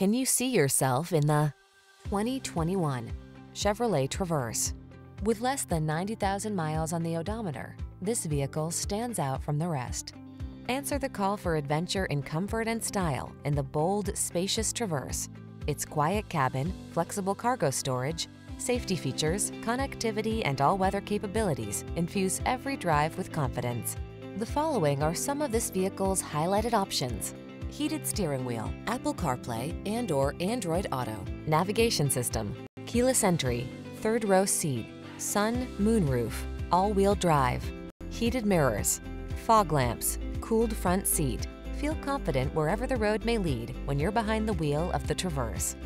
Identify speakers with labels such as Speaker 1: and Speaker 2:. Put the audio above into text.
Speaker 1: Can you see yourself in the 2021 Chevrolet Traverse? With less than 90,000 miles on the odometer, this vehicle stands out from the rest. Answer the call for adventure in comfort and style in the bold, spacious Traverse. Its quiet cabin, flexible cargo storage, safety features, connectivity, and all-weather capabilities infuse every drive with confidence. The following are some of this vehicle's highlighted options. Heated steering wheel, Apple CarPlay and or Android Auto, navigation system, keyless entry, third row seat, sun, moonroof, all-wheel drive, heated mirrors, fog lamps, cooled front seat. Feel confident wherever the road may lead when you're behind the wheel of the Traverse.